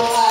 Lord.